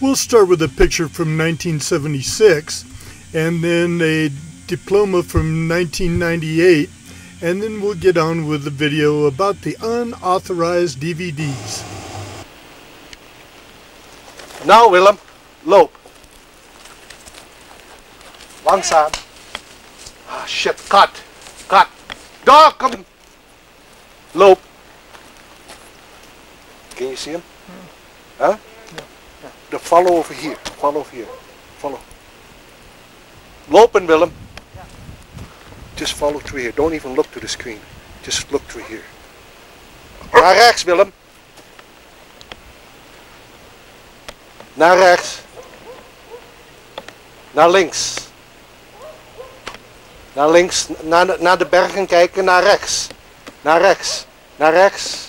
We'll start with a picture from 1976 and then a diploma from 1998 and then we'll get on with the video about the unauthorized DVDs. Now Willem, loop. Langzaam. Ah shit, cut. Cut. Daar, kom. Loop. Can you see him? Huh? Follow over. Follow over here. Follow. Lopen Willem. Just follow through here. Don't even look to the screen. Just look through here. Naar rechts Willem. Naar rechts. Naar links. Naar links. Naar, de- naar de bergen kijken. Naar rechts. Naar rechts. Naar rechts.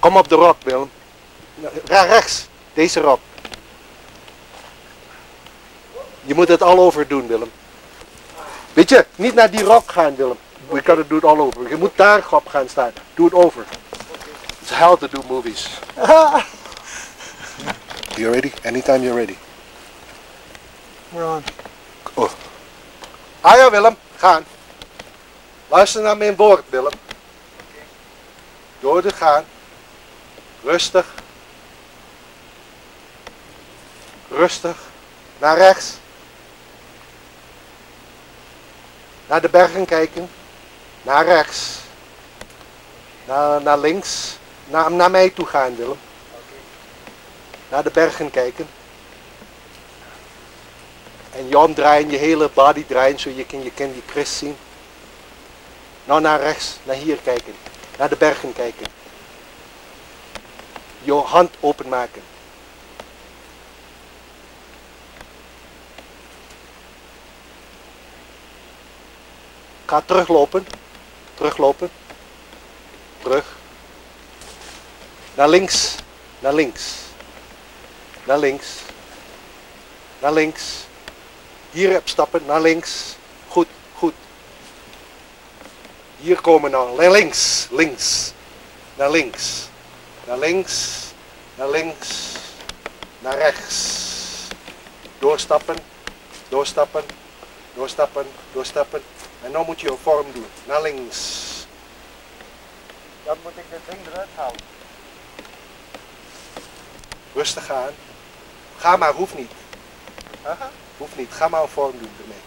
Kom op de rok, Willem. Naar rechts. Deze rok. Je moet het all over doen, Willem. Weet je, niet naar die rok gaan, Willem. We gotta do it all over. Je moet daar op gaan staan. Doe het over. It's hell to do movies. you ready? Anytime you're ready. We're on. Ah ja, Willem. Gaan. Luister naar mijn woord, Willem. Door te gaan. Rustig. Rustig. Naar rechts. Naar de bergen kijken. Naar rechts. Naar, naar links. Naar, naar mij toe gaan, Willem. Naar de bergen kijken. En je omdraaien, je hele body draaien, zodat je kan je, kan die Chris zien. Nou naar rechts, naar hier kijken. Naar de bergen kijken. Je hand openmaken. Ga teruglopen. Teruglopen. Terug. Naar links. Naar links. Naar links. Naar links. Hier stappen, naar links. Goed, goed. Hier komen nou, naar links, links. Naar links. Naar links, naar links. Naar rechts. Doorstappen, doorstappen, doorstappen, doorstappen. En nu moet je een vorm doen. Naar links. Dan moet ik dit ding eruit halen. Rustig aan. Ga maar, hoeft niet. Aha, Hoeft niet. Ga maar een vorm doen ermee.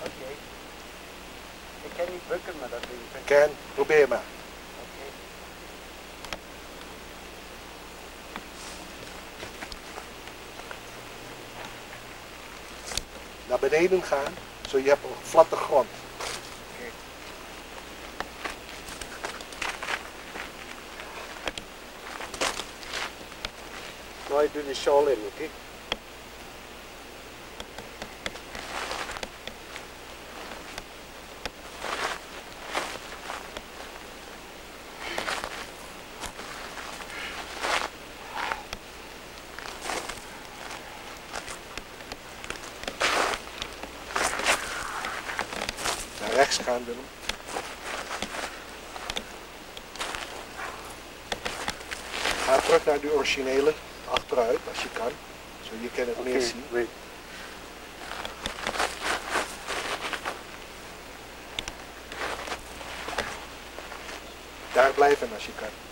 oké. Ik kan niet bukken met dat ding. Ken, probeer maar. Naar beneden gaan, zodat je hebt een vlakke grond. Nou, ik doe de shawl in, oké rechts gaan, Willem. Ga terug naar de originele, achteruit als je kan. Zodat je kan het meer zien. wait. Daar blijven als je kan.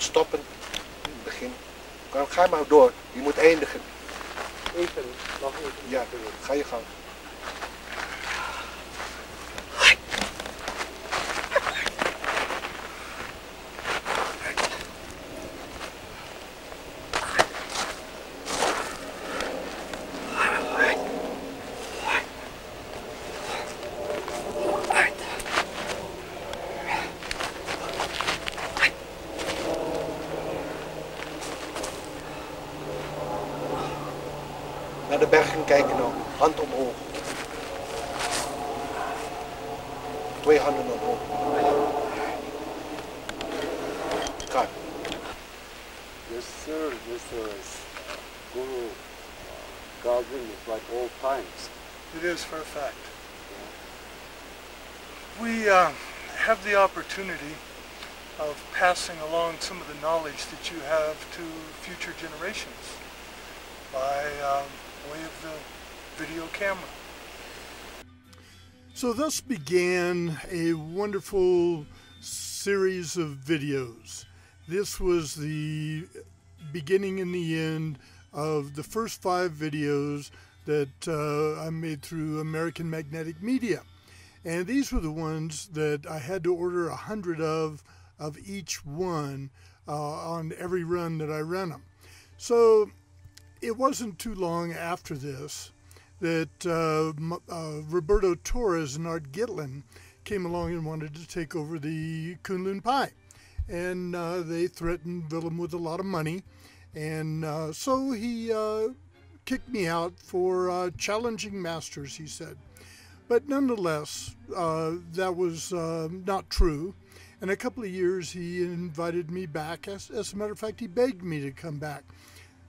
Moet stoppen in het begin. Ga- Ga maar door. Je moet eindigen. Even, nog even. Ja, ga je gang. Naar de bergen kijken nou. Hand omhoog. Twee handen omhoog. Ga. Mr. Uh, Guru uh, Gartin is like old times. It is for a fact. We uh, have the opportunity of passing along some of the knowledge that you have to future generations by um, of the video camera. So thus began a wonderful series of videos. This was the beginning and the end of the first five videos that uh, I made through American Magnetic Media. And these were the ones that I had to order a hundred of, of each one uh, on every run that I ran them. So it wasn't too long after this that uh, uh, Roberto Torres and Art Gitlin came along and wanted to take over the Kunlun Pai. And uh, they threatened Willem with a lot of money. And uh, so he uh, kicked me out for uh, challenging masters, he said. But nonetheless, that was not true. In a couple of years, he invited me back. As, as, a matter of fact, he begged me to come back.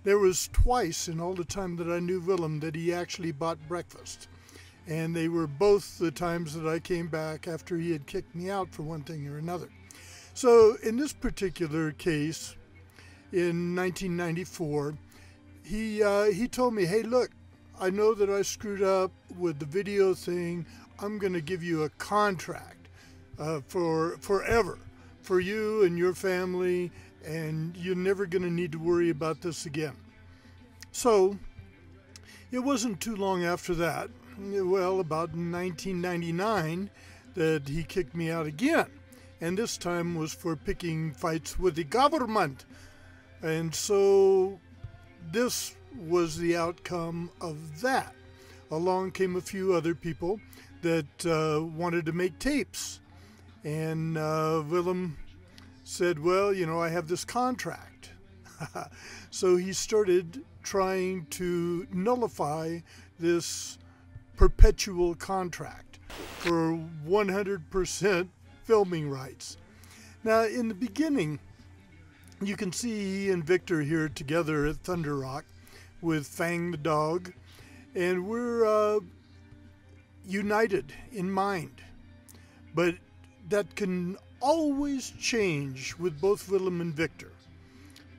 There was twice in all the time that I knew Willem that he actually bought breakfast. And they were both the times that I came back after he had kicked me out for one thing or another. So in this particular case, in 1994, he, uh, he told me, hey, look, I know that I screwed up with the video thing. I'm going to give you a contract uh, for forever for you and your family, and you're never going to need to worry about this again. So it wasn't too long after that, well, about 1999, that he kicked me out again. And this time was for picking fights with the government. And so this was the outcome of that. Along came a few other people that uh, wanted to make tapes. And uh, Willem said, Well, you know, I have this contract. so he started trying to nullify this perpetual contract for 100% filming rights. Now, in the beginning, you can see he and Victor here together at ThunderRock with Fang the dog, and we're uh, united in mind. But that can always change with both Willem and Victor.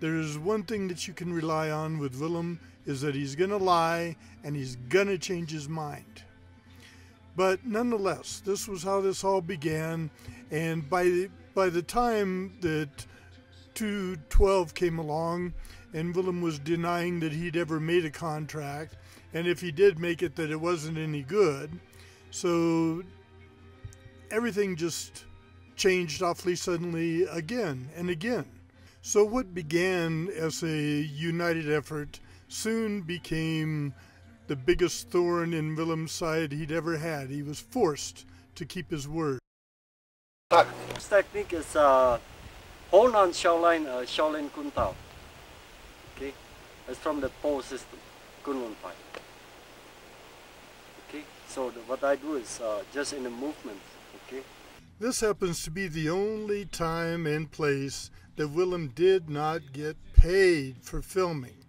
There's one thing that you can rely on with Willem is that he's going to lie and he's going to change his mind. But nonetheless, this was how this all began, and by the, by the time that 212 came along, and Willem was denying that he'd ever made a contract, and if he did make it, that it wasn't any good. So everything just changed awfully suddenly again and again. So what began as a united effort soon became the biggest thorn in Willem's side he'd ever had. He was forced to keep his word. This technique is uh, Honan Shaolin, uh, Shaolin Kuntao. Okay, it's from the Po system, Kunlun Pai. Okay, so the, what I do is uh, just in the movement. Okay. This happens to be the only time and place that Willem did not get paid for filming.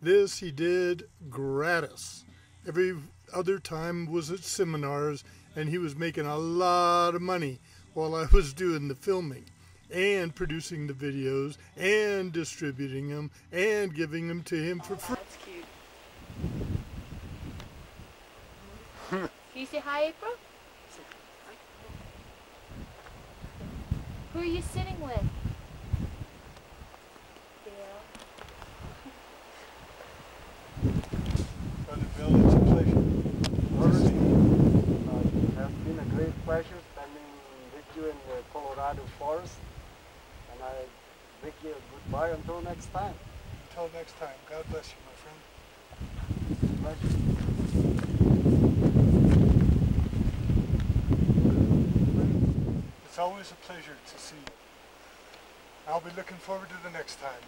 This he did gratis. Every other time was at seminars and he was making a lot of money while I was doing the filming and producing the videos and distributing them and giving them to him for free. That's cute. Can you say hi, April? Who are you sitting with? Bill, it's a pleasure. Uh, it has been a great pleasure spending with you in the Colorado forest. And I bid you a goodbye until next time. Until next time, God bless you, my friend. It's always a pleasure to see you. I'll be looking forward to the next time.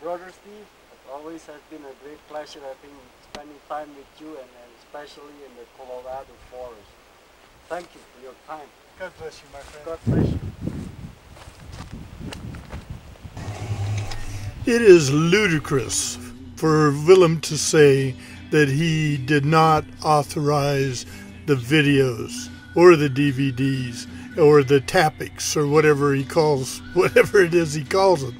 Brother Steve, it always has been a great pleasure, I think, spending time with you and, and especially in the Colorado forest. Thank you for your time. God bless you, my friend. God bless you. It is ludicrous for Willem to say that he did not authorize the videos or the DVDs or the topics or whatever he calls whatever it is he calls them.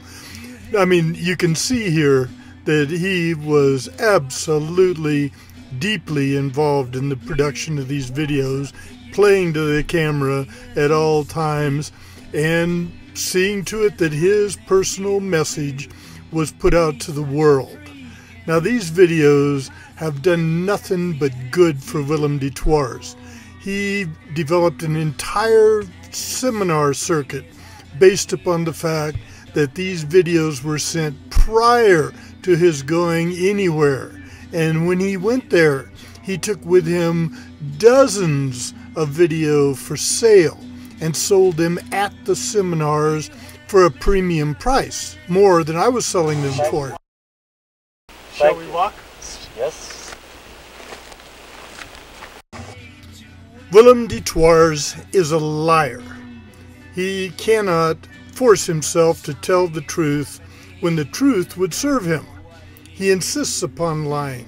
I mean, you can see here that he was absolutely deeply involved in the production of these videos, playing to the camera at all times and seeing to it that his personal message was put out to the world. Now, these videos have done nothing but good for Willem de Thouars. He developed an entire seminar circuit based upon the fact that these videos were sent prior to his going anywhere. And when he went there, he took with him dozens of video for sale and sold them at the seminars for a premium price, more than I was selling them for. Shall we walk? Yes. Willem de Thouars is a liar. He cannot force himself to tell the truth when the truth would serve him. He insists upon lying.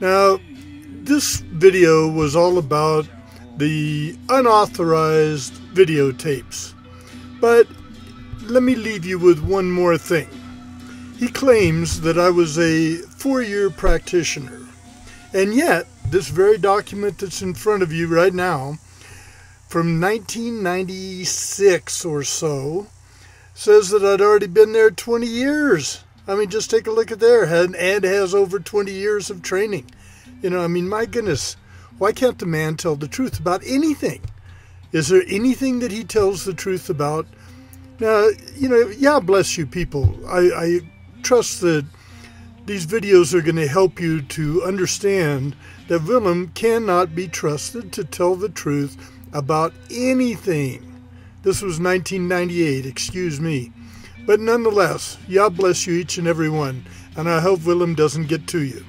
Now, this video was all about the unauthorized videotapes. But let me leave you with one more thing. He claims that I was a four year practitioner. And yet, this very document that's in front of you right now, from 1996 or so, says that I'd already been there 20 years. I mean, just take a look at there. And has over 20 years of training. You know, I mean, my goodness, why can't the man tell the truth about anything? Is there anything that he tells the truth about? Now, you know, yeah, bless you people. I, I trust that these videos are going to help you to understand that Willem cannot be trusted to tell the truth about anything. This was 1998, excuse me. But nonetheless, God bless you each and every one, and I hope Willem doesn't get to you.